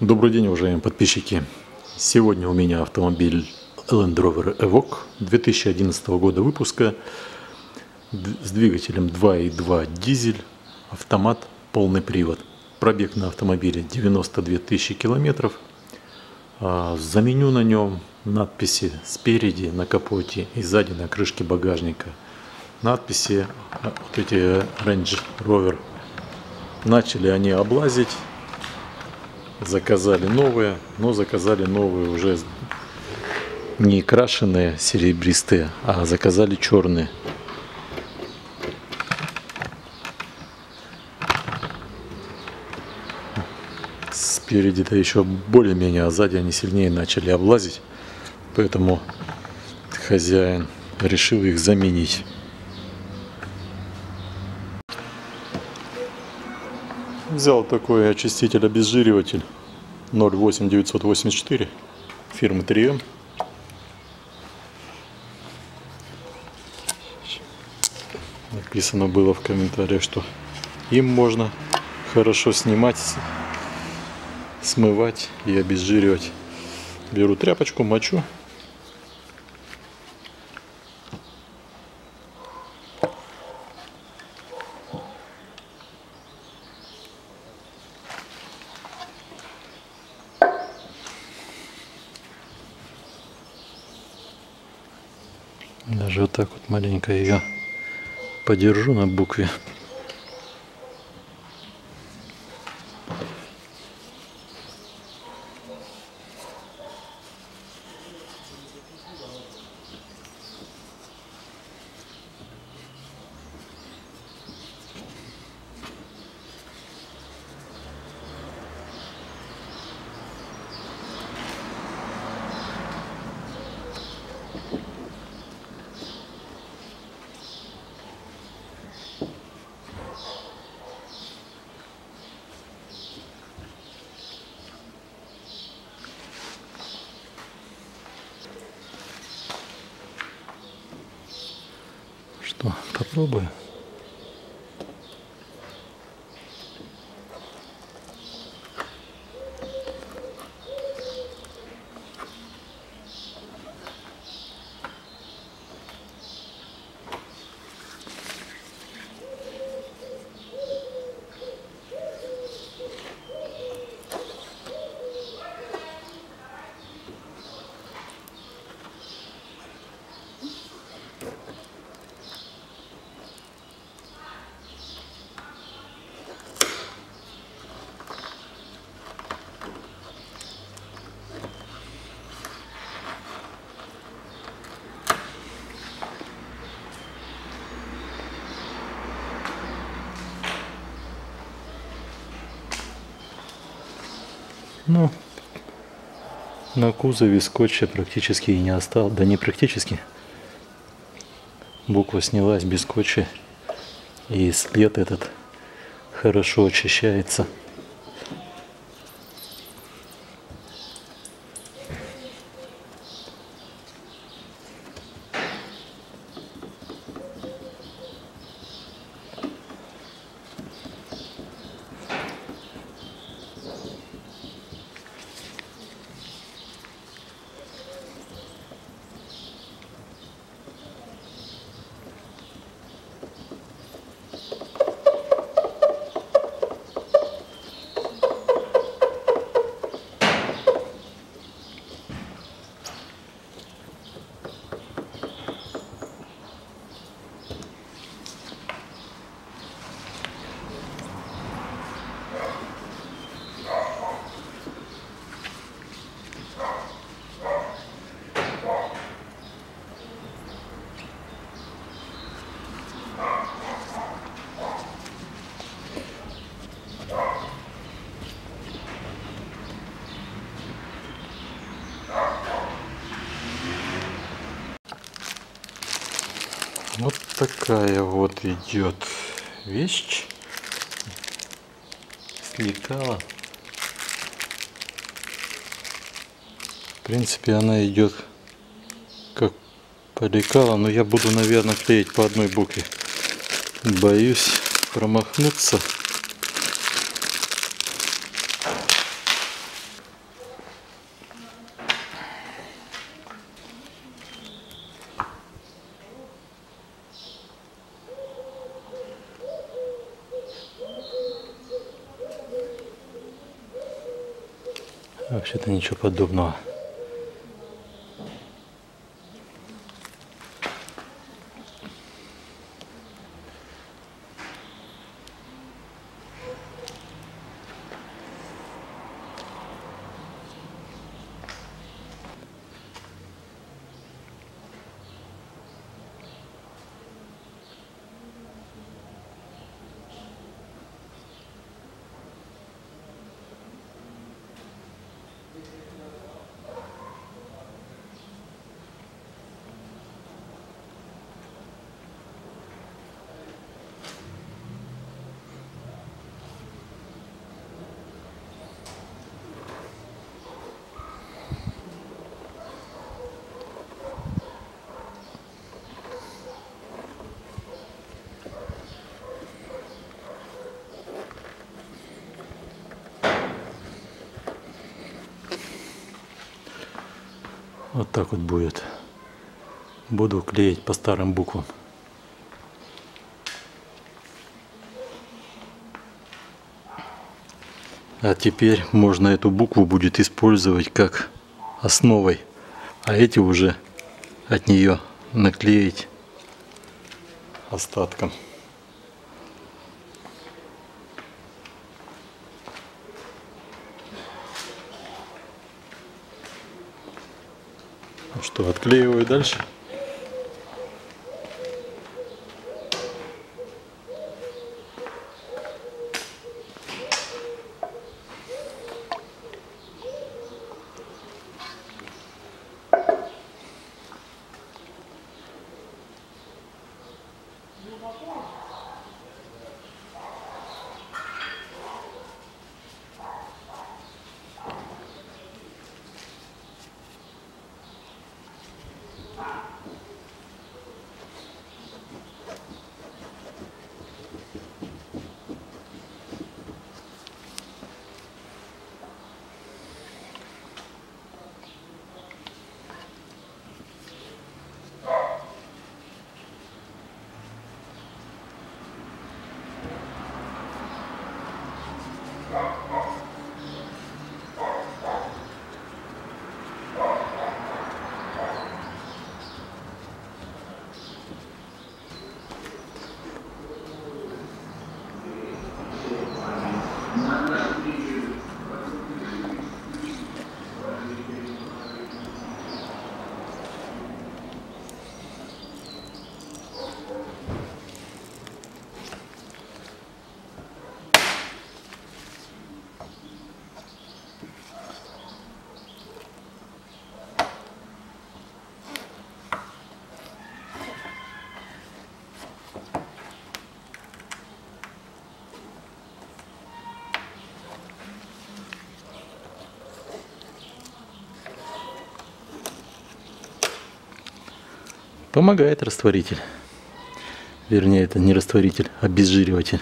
Добрый день, уважаемые подписчики. Сегодня у меня автомобиль Land Rover Evoque 2011 года выпуска с двигателем 2.2 дизель, автомат, полный привод. Пробег на автомобиле 92 тысячи километров. А, заменю на нем надписи спереди на капоте и сзади на крышке багажника. Надписи а, вот эти Range Rover начали они облазить заказали новые, но заказали новые уже не крашеные серебристые, а заказали черные. Спереди-то еще более-менее, а сзади они сильнее начали облазить. Поэтому хозяин решил их заменить. Взял такой очиститель-обезжириватель 08984 фирмы 3М. Написано было в комментариях, что им можно хорошо снимать, смывать и обезжиривать. Беру тряпочку, мочу Даже вот так вот маленько ее подержу на букве. Что, попробую? Ну, на кузове скотча практически и не осталось. Да не практически. Буква снялась без скотча. И след этот хорошо очищается. Вот такая вот идет вещь. Слетала. В принципе, она идет как поликала, но я буду, наверное, клеить по одной букве. Боюсь промахнуться. Вообще-то ничего подобного. Так вот будет. Буду клеить по старым буквам. А теперь можно эту букву будет использовать как основой, а эти уже от нее наклеить остатком. Что, отклеиваю дальше. Помогает растворитель. Вернее, это не растворитель, а обезжириватель.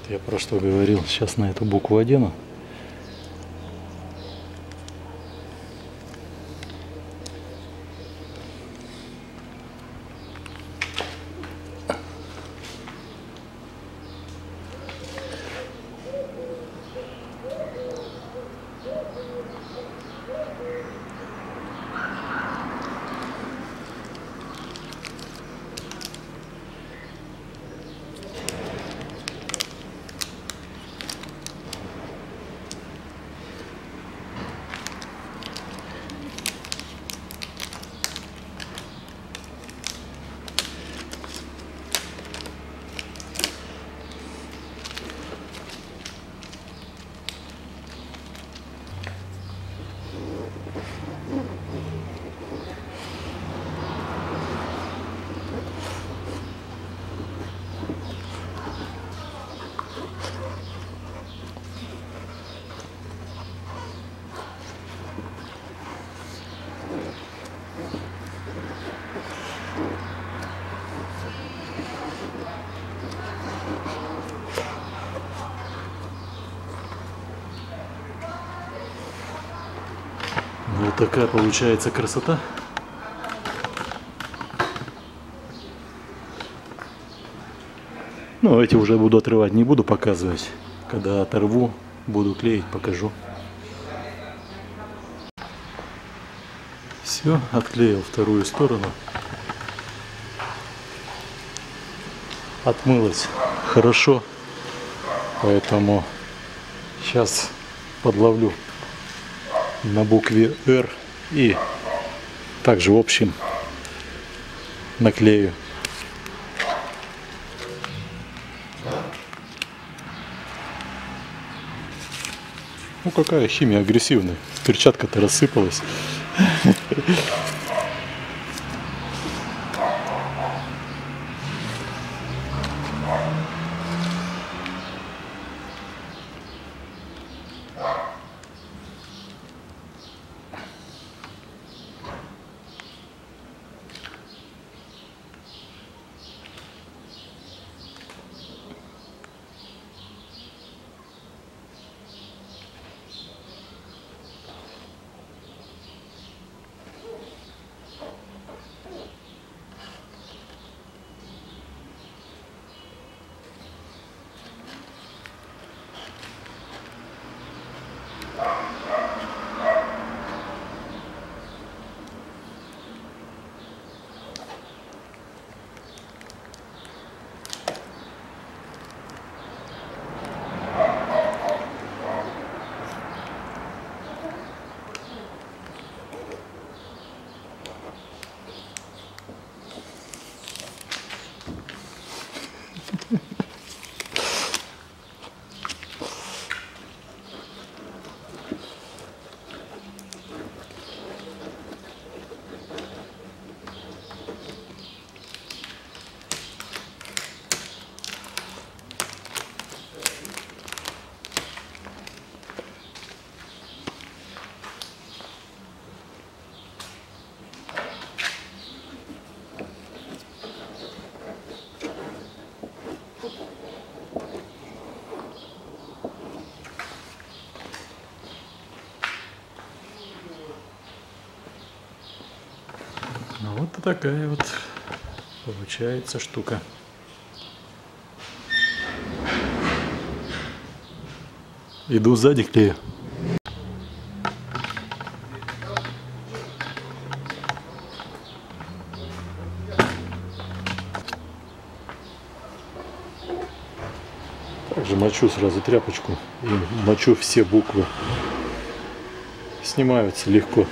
Вот я про что говорил. Сейчас на эту букву одену. Такая получается красота. Ну, эти уже буду отрывать, не буду показывать. Когда оторву, буду клеить, покажу. Все, отклеил вторую сторону. Отмылось хорошо, поэтому сейчас подловлю на букве R и также в общем наклею. Ну какая химия агрессивная. Перчатка-то рассыпалась. Такая вот получается штука. Иду сзади клею. Также мочу сразу тряпочку и мочу все буквы. Снимаются легко.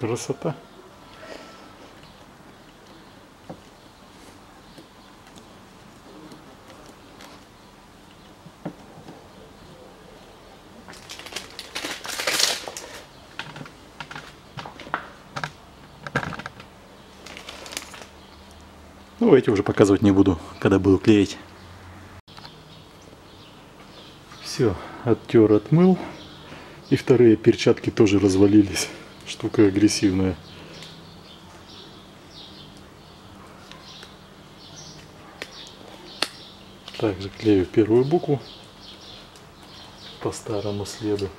Красота. Ну, эти уже показывать не буду, когда буду клеить. Все, оттер, отмыл. И вторые перчатки тоже развалились. Штука агрессивная. Также клею первую букву по старому следу.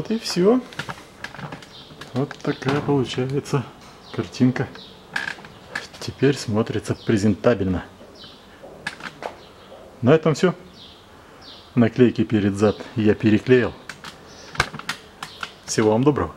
Вот и все. Вот такая получается картинка. Теперь смотрится презентабельно. На этом все. Наклейки перед зад я переклеил. Всего вам доброго.